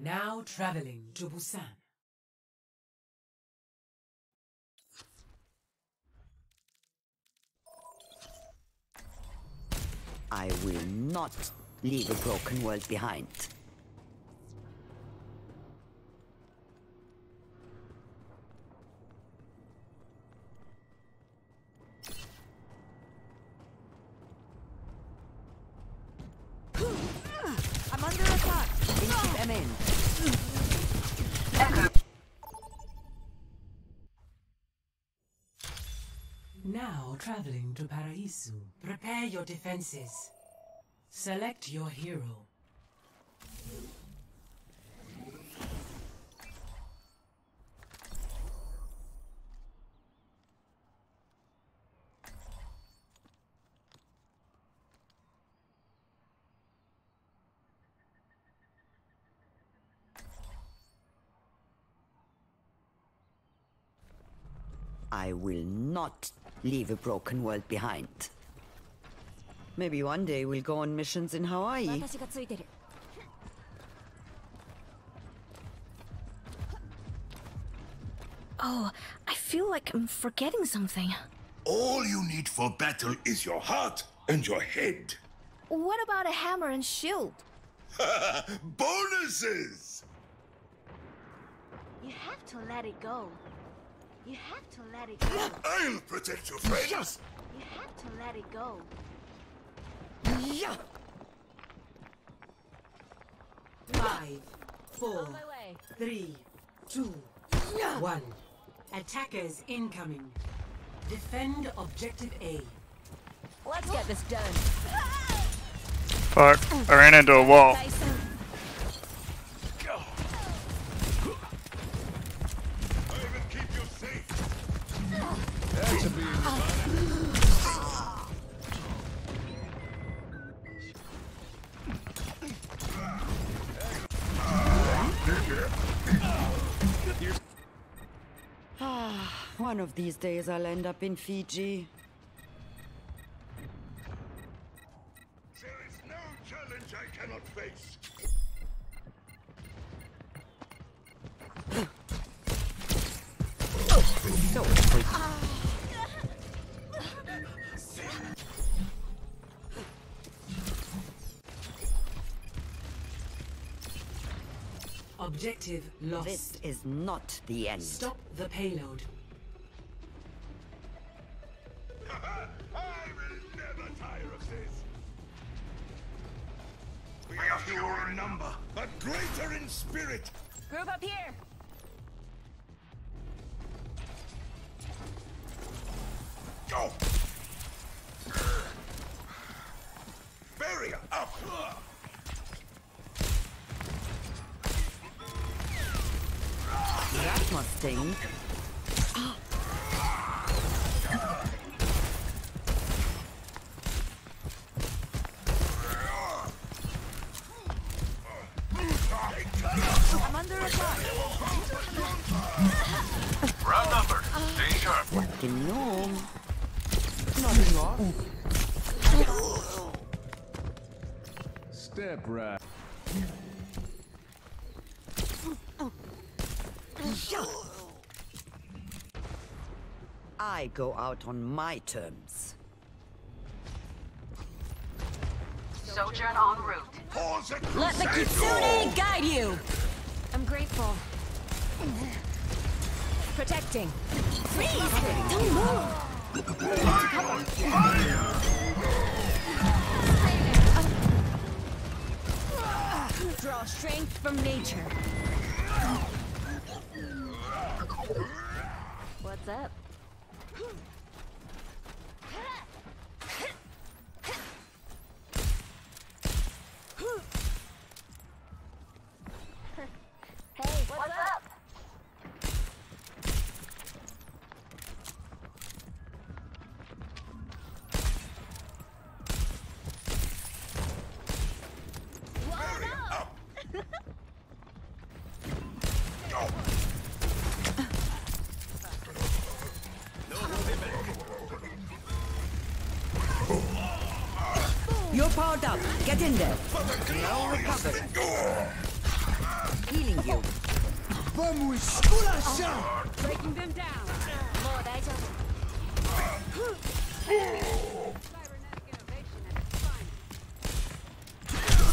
Now traveling to Busan. I will not leave a broken world behind. I'm under attack. Keep them in. Now traveling to Paraíso. Prepare your defenses. Select your hero. I will not leave a broken world behind. Maybe one day we'll go on missions in Hawaii. Oh, I feel like I'm forgetting something. All you need for battle is your heart and your head. What about a hammer and shield? Bonuses! You have to let it go. You have to let it go. I'll protect your friends. You have to let it go. Yeah. four, On my way. three, two, one. Attackers incoming. Defend objective A. Let's get this done. Fuck. I ran into a wall. Tyson. Up in Fiji. There is no challenge I cannot face. So quick. Objective lost. This is not the end. Stop the payload. Fewer but greater in spirit. Group up here. Go! Barrier up! That must sting. I'm under attack. Round number. Stay sharp. Fucking gnome. Step right. I go out on my terms. Sojourn en route. Let the Kitsune guide you. I'm grateful. Protecting. Freeze! Don't move. Draw strength from nature. What's up? powered up. Get in there. Now recover. Healing you. Vamos! Culacha! Breaking them down. More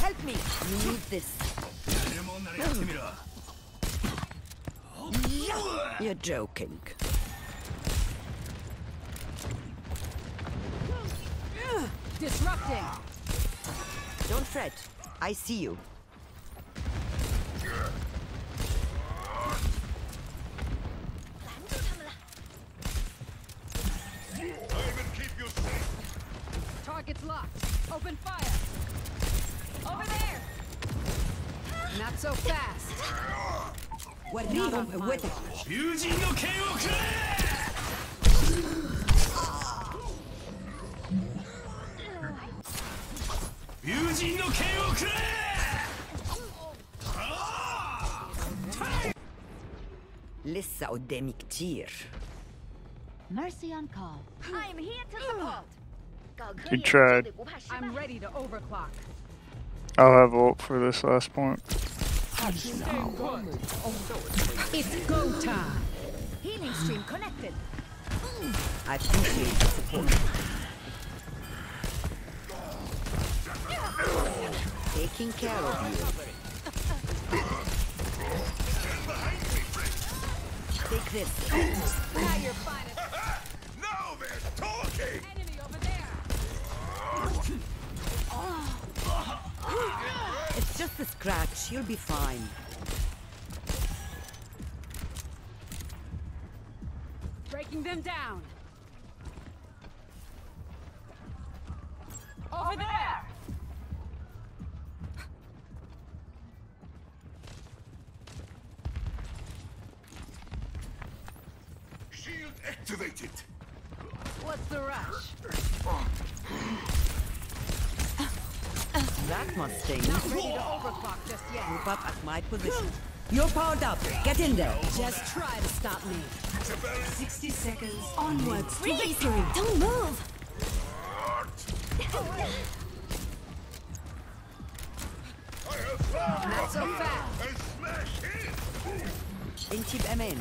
Help me. Need this. You're joking. Disrupting. Don't fret. I see you. I will keep you safe. Target's locked. Open fire. Over there. Not so fast. Not on my watch. 友人の剣をくれ 友人の剣をくれ لسه قدامي كتير. Mercy on call. I am here to support. You tried. I'm ready to overclock. I'll have ult for this last point. It's go time. Healing stream connected. I appreciate the support. Taking care of you. Take this. Now you're fine. Now they're talking! Enemy over there. It's just a scratch. You'll be fine. Breaking them down. Over there. Shield That must sting. Not ready to overclock just yet. Move up at my position. You're powered up. Get in there. Just try to stop me. 60 seconds. Onwards to victory. Don't move. I have found Not so fast. in! Intib Emin.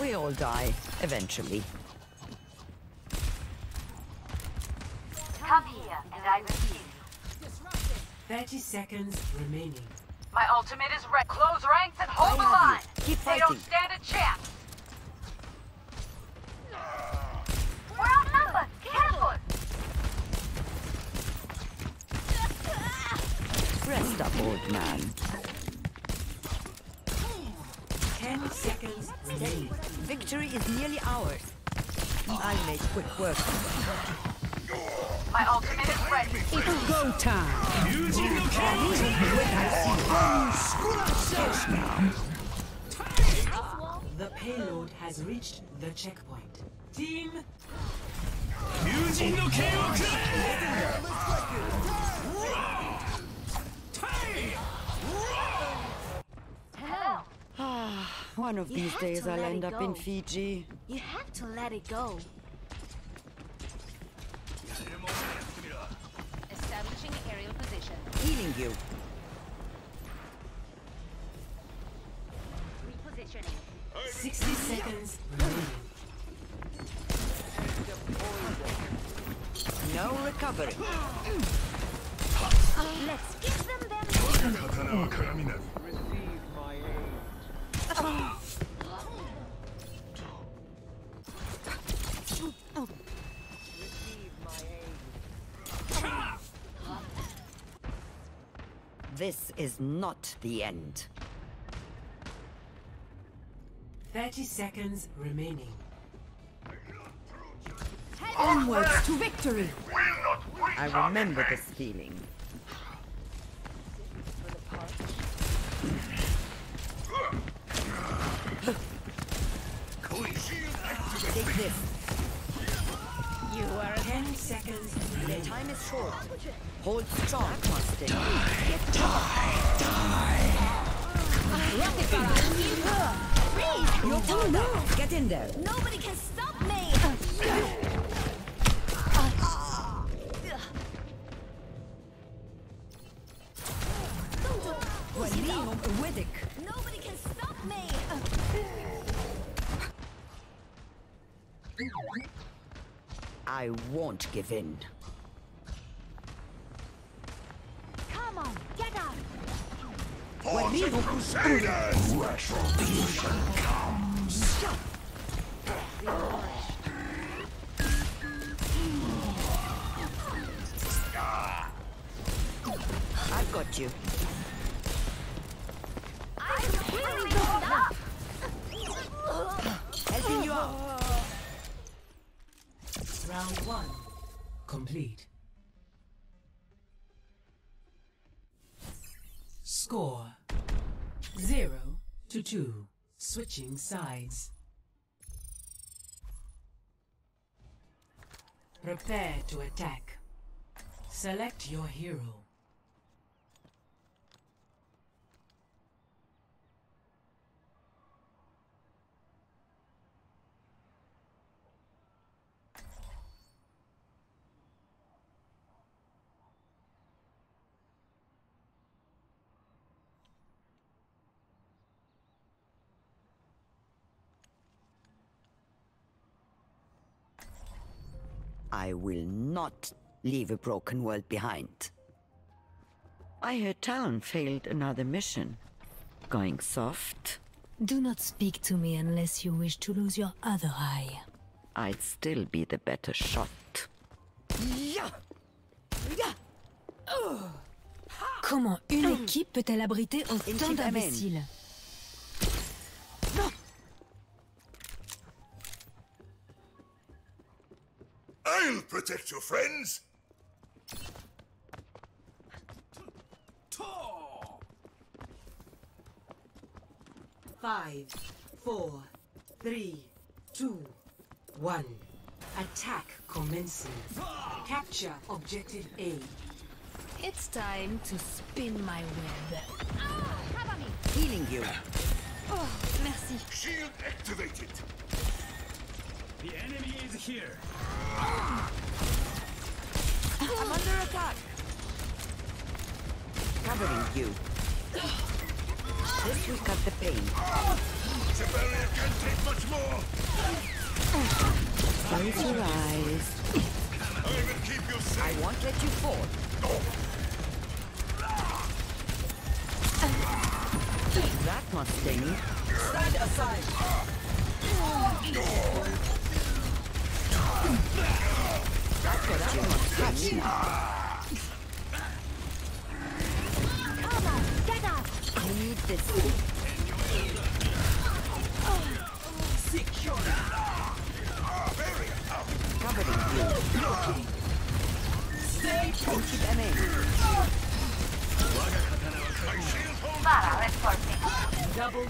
We all die, eventually. Come here, and I will heal you. 30 seconds remaining. My ultimate is ready. Close ranks and hold the I have you. line. Keep They don't stand a chance. We're outnumbered. Careful. Rest up, old man. Ten seconds. Stay. Victory is nearly ours. I'll make quick work. My ultimate is ready. It's go time. Using your cage. You screw ourselves now. The payload has reached the checkpoint. Team. Using your cage. Ah. One of You these days I'll end up in. Fiji. you have to let it go. Establishing aerial position. Healing you. Repositioning. 60 seconds. No recovery. Let's give them their This is not the end. 30 seconds remaining. Onwards to victory. I remember this feeling. Don't, move. Get in there. Nobody can stop me. Nobody can stop me. I won't give in. Come on, get up! For the Crusaders! Retribution comes! I've got you. Round one. Complete. Score. Zero to two. Switching sides. Prepare to attack. Select your hero. I will not leave a broken world behind. I heard Talon failed another mission. Going soft? Do not speak to me unless you wish to lose your other eye. I'd still be the better shot. Comment une mm. équipe peut-elle abriter autant Intimidament. d'imbéciles I'll protect your friends! Five, four, three, two, one. Attack commencing. Capture objective A. It's time to spin my web. Ah, Healing you. Oh, merci. Shield activated! The enemy is here. I'm under attack. Covering you. This will cut the pain. The barrier can't take much more! Close your eyes. I will keep you I won't let you fall. That must sting. Stand aside. That's what I must sting. Come on, get up! I need this. Covering you. Don't keep them in. Pharah reporting. Double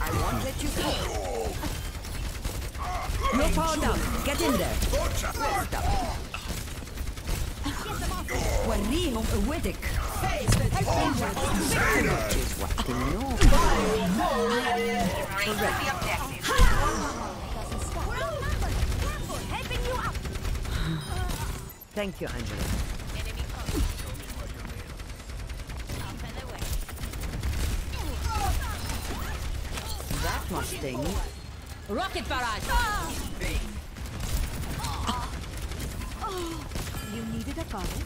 I won't let you fall. You're powered up. Get in there. Wedek. Which is what the! Thank you, Angela. Coming. Up and away. That must sting. Rocket barrage! Ah! Ah! Ah! You needed a bottle?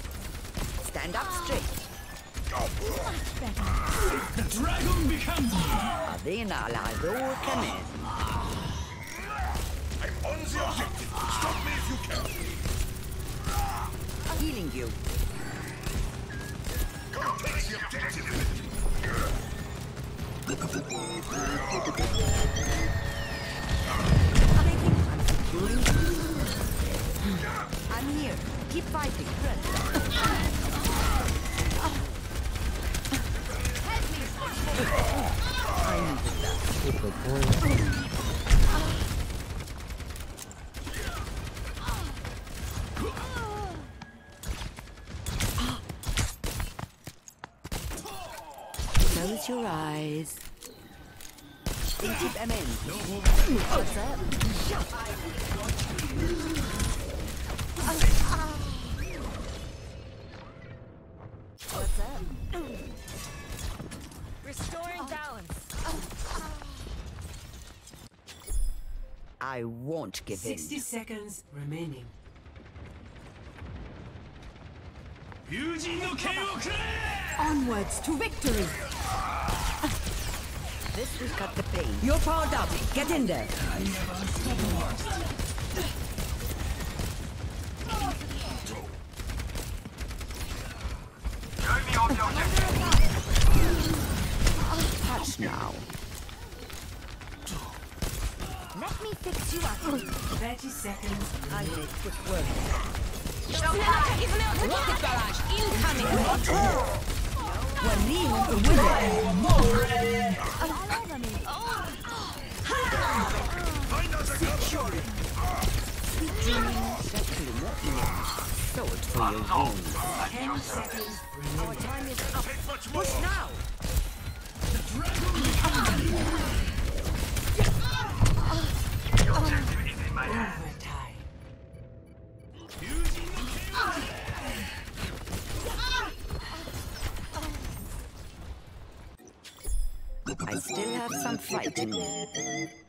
Stand up straight. The dragon becomes Adina la command. I'm on the objective! Stop me if you can! Healing you. Go take the objective! I'm here. Keep fighting. I needed that. Stupid boy. Close your eyes. And keep them in. What's up? What's up? Restoring balance. I won't give in. 60 seconds remaining. 友人の剣をくれ Onwards to victory. This will cut the pain. You're powered up. Get in there. Join me on the objective. Hush now. Let me fix you up. 30 seconds I make quick work. Rocket barrage incoming. All over me. Actually, not enough. Salt for your wounds. 10 seconds remaining. Time is up. Push now. Have